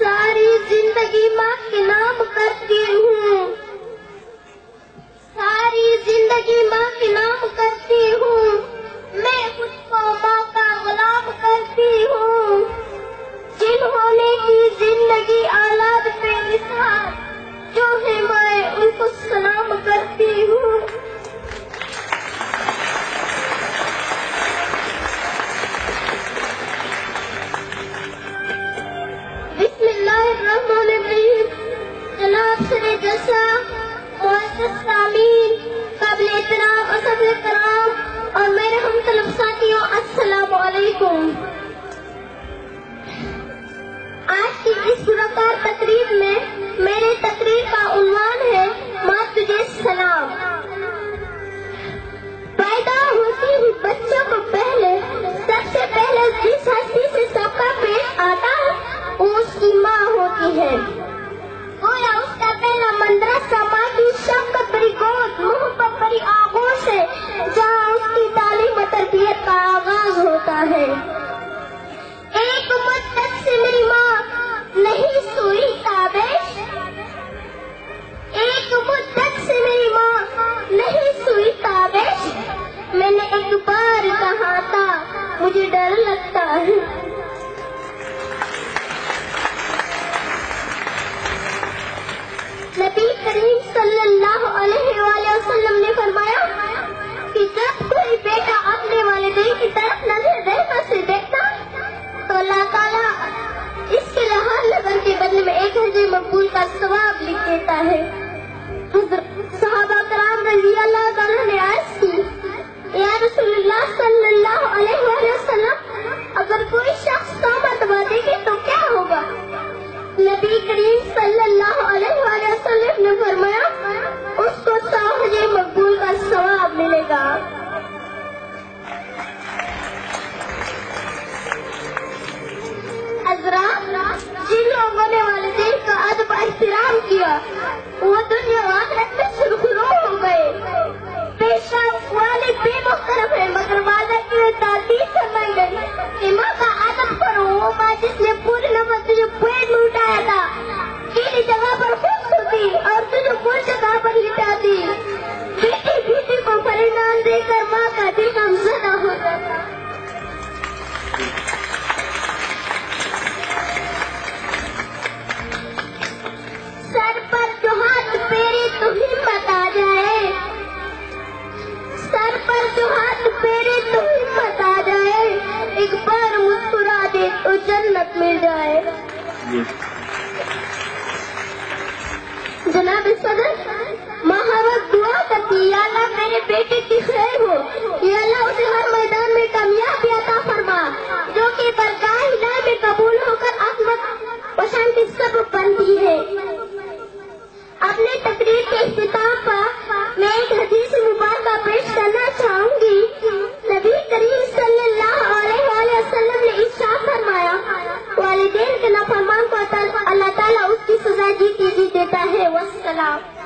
ساری زندگی ماں کے نام کر مدرسہ سر جسا معزز سامین قابل احترام۔ اسد کرام اور میرے ہم طلب ساتھیوں السلام علیکم۔ آج کی اس گرفتار تقریب میں میرے تقریب کا عنوان ہے ماں تجھے سلام۔ میں نے ایک بار کہا تھا، مجھے ڈر لگتا ہے۔ نبی کریم صلی اللہ علیہ وآلہ وسلم نے فرمایا کہ جب کوئی بیٹا اپنے والدین کی طرف نظر رحمت سے دیکھتا، تو اللہ تعالیٰ اس کے لیے ہر نظر کے بدلے میں ایک حج مقبول کا ثواب لکھ دیتا ہے۔ حضرت صحابہ کرام رضی اللہ تعالیٰ نبی کریم صلی اللہ علیہ وآلہ وسلم نے فرمایا، اس کو سو حج مقبول کا ثواب ملے گا۔ حضرات، جن لوگوں نے والدین کا ادب احترام کیا، وہ دنیا جناب صدر، ماں ہر وقت دعا کرتی یا اللہ میرے بیٹے کی خیر ہو۔ یا اللہ اسے ہر میدان میں کامیابی عطا فرما، جو کہ برگاہ الہی میں قبول ہو کر عظمت و شان کی سبب بنتی ہے۔ اپنے تقریر کے اختتام پر میں ایک حدیث مبارکہ پیش کرنا نافرمان کو اللہ تعالیٰ اس کی سزا جی کی جی دیتا ہے۔ وسلام